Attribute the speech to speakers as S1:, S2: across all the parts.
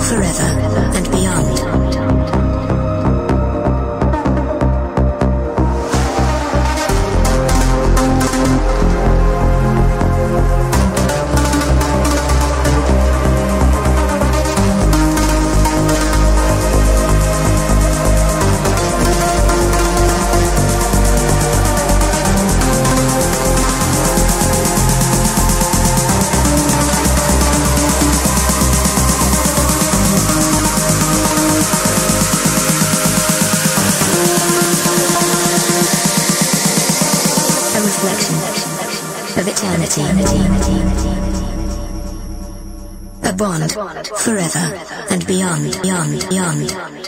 S1: forever and beyond. Beyond, beyond,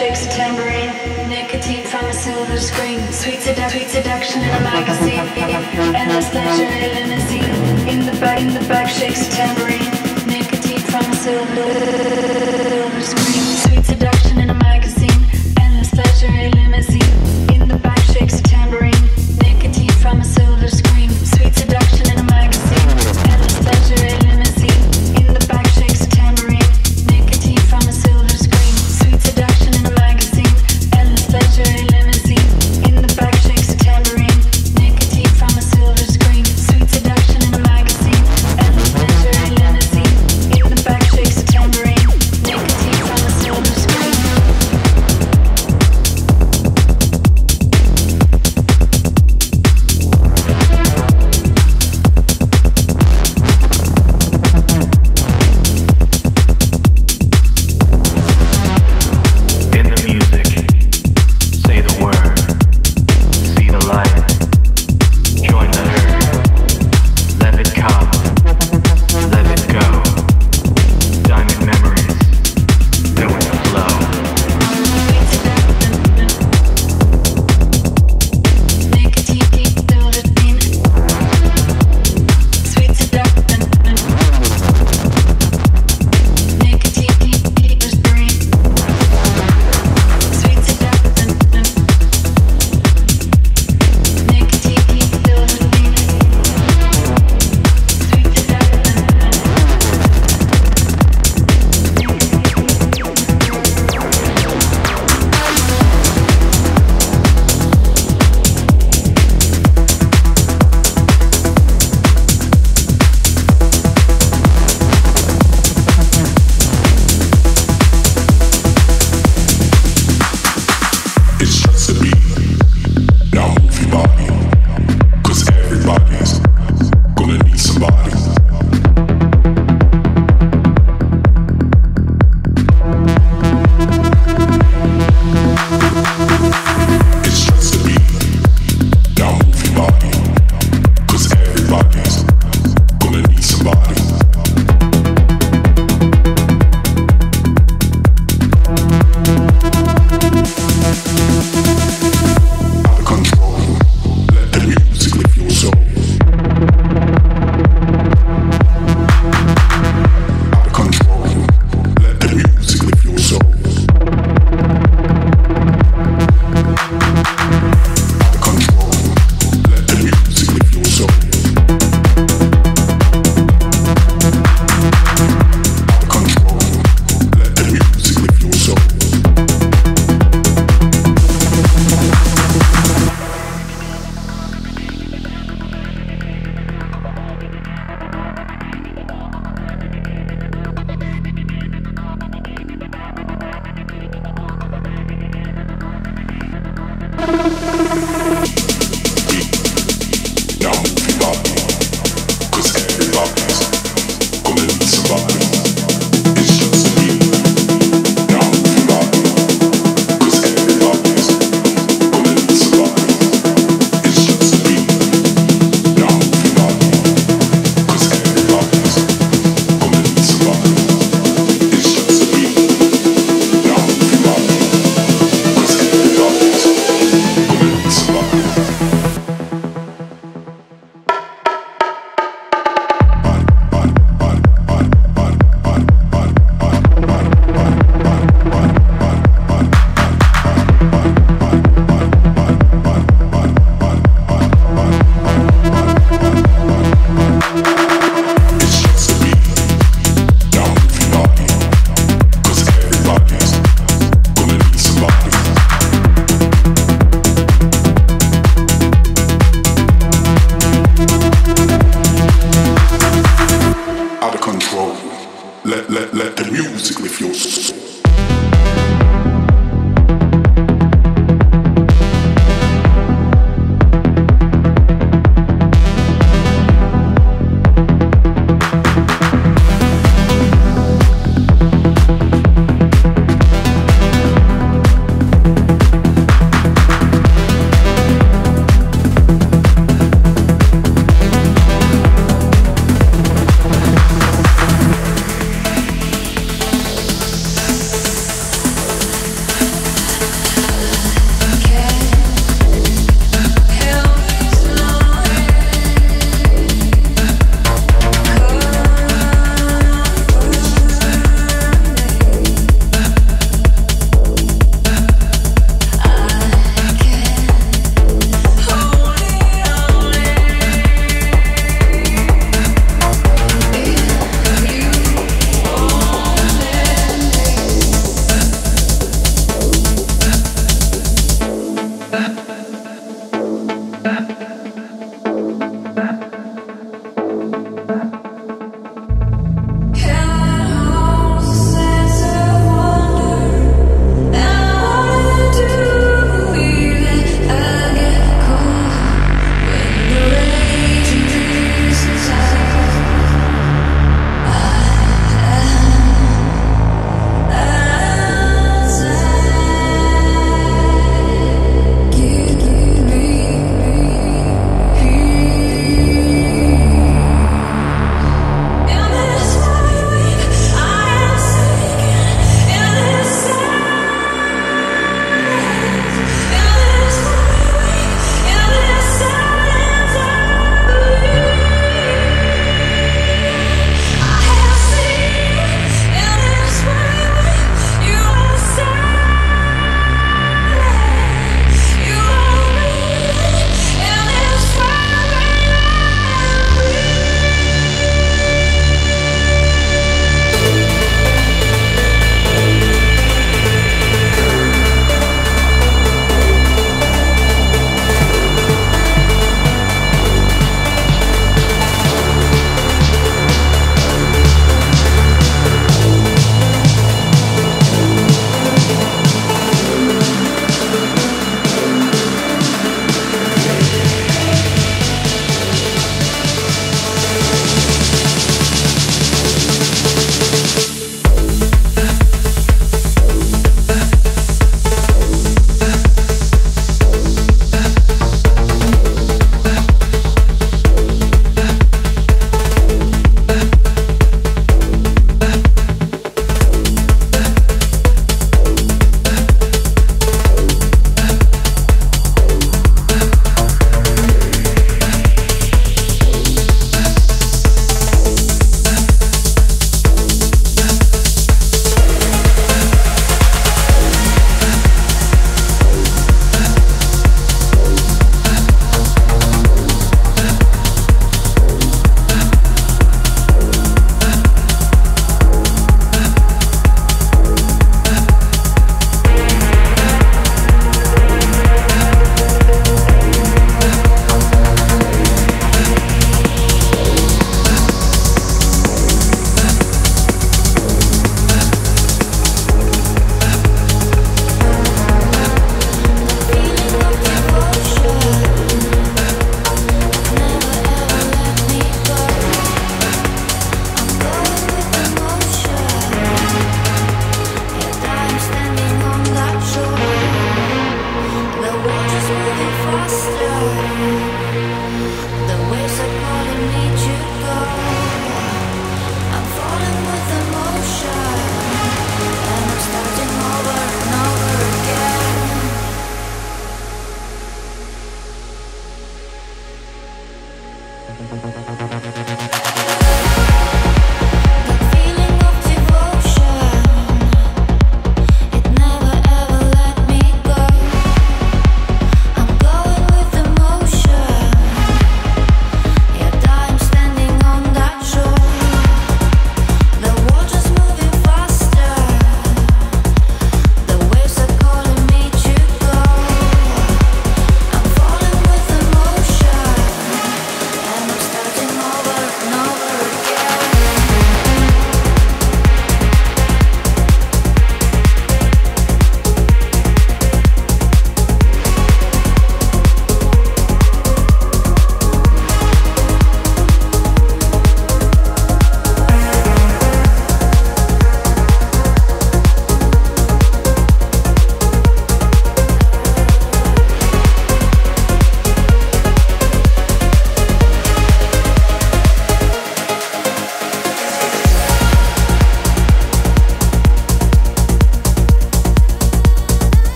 S2: shakes a tambourine, nicotine from a silver screen, sweet, sedu- sweet seduction in a magazine, endless pleasure in a limousine, in the back, in the back shakes a tambourine, nicotine from a silver, silver screen, sweet seduction.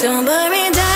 S3: Don't burn me down.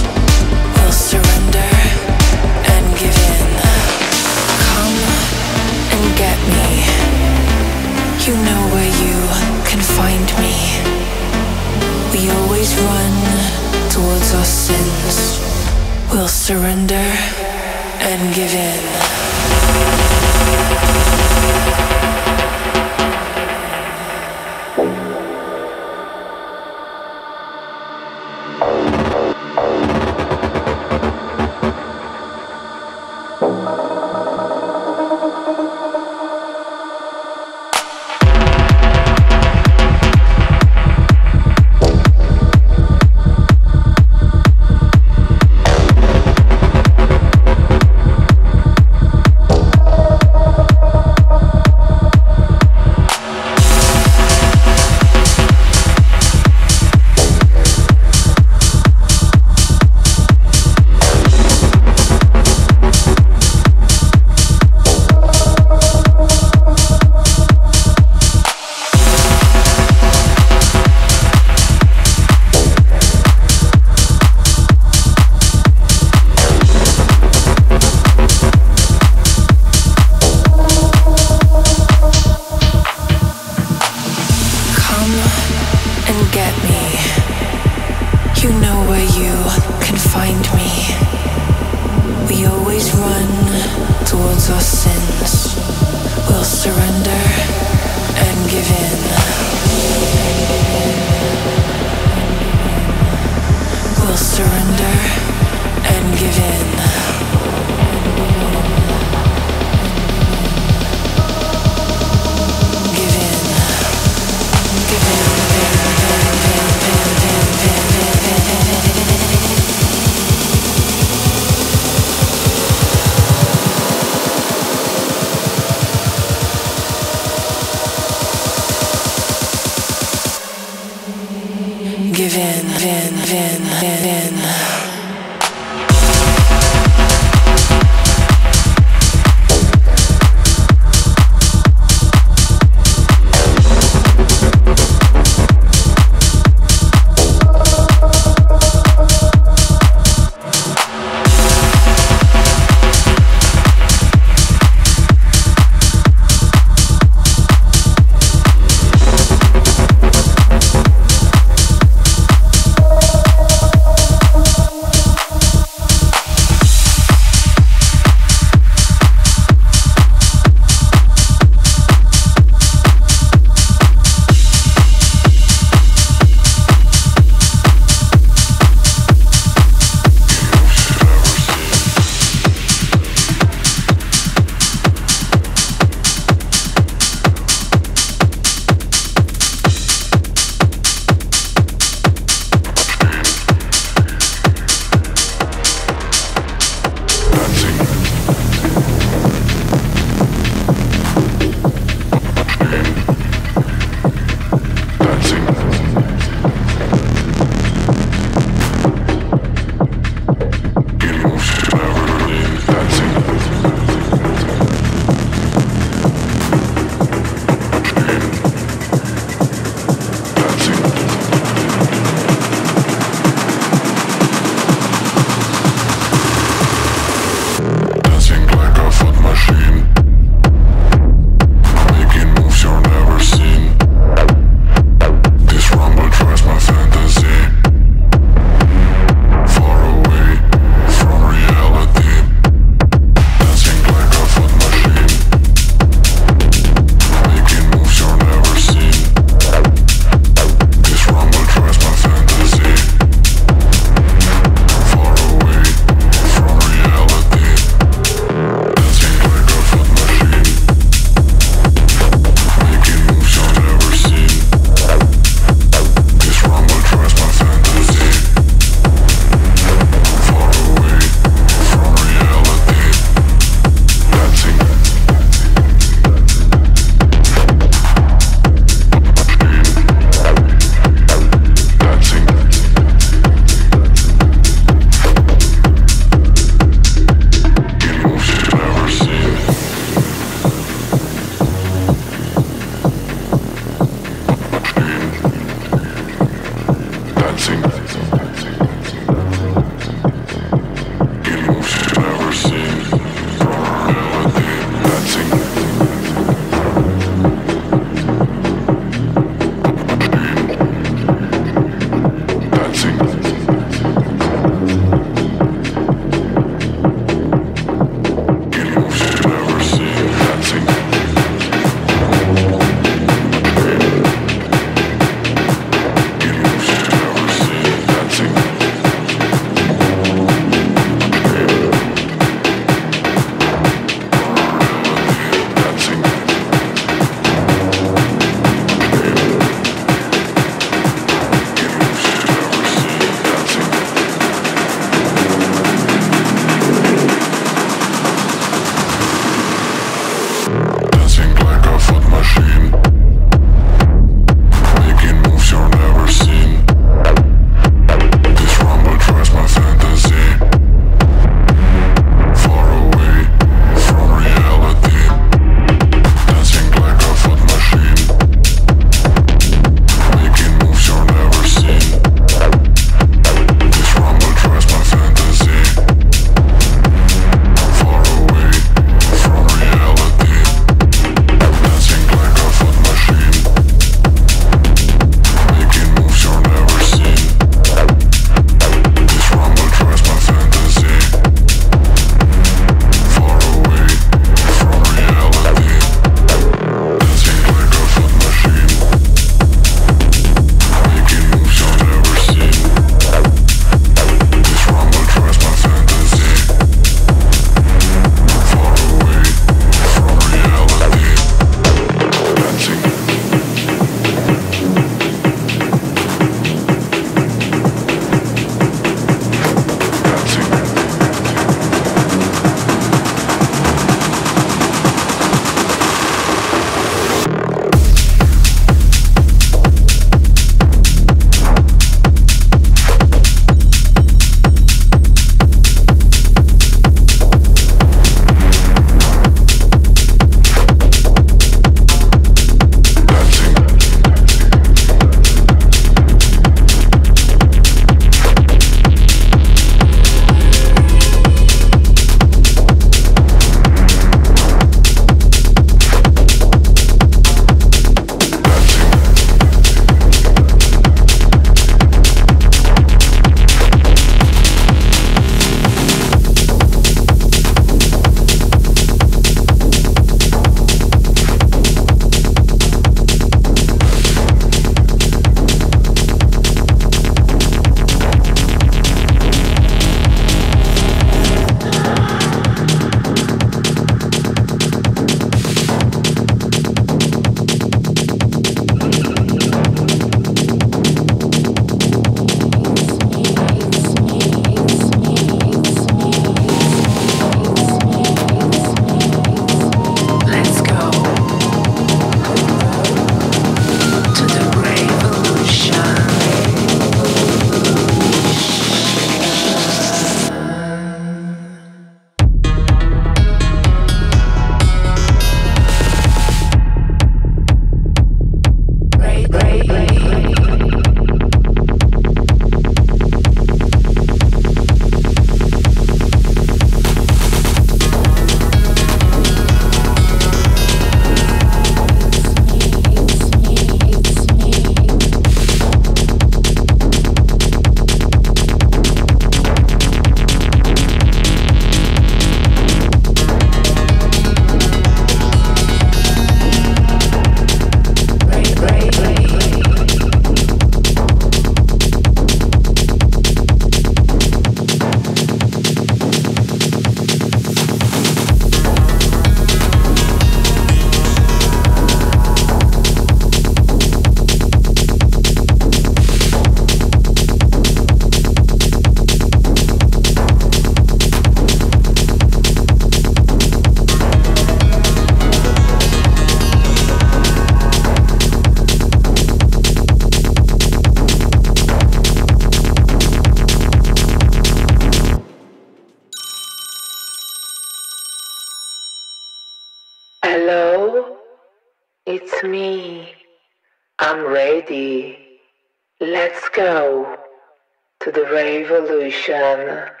S4: Let's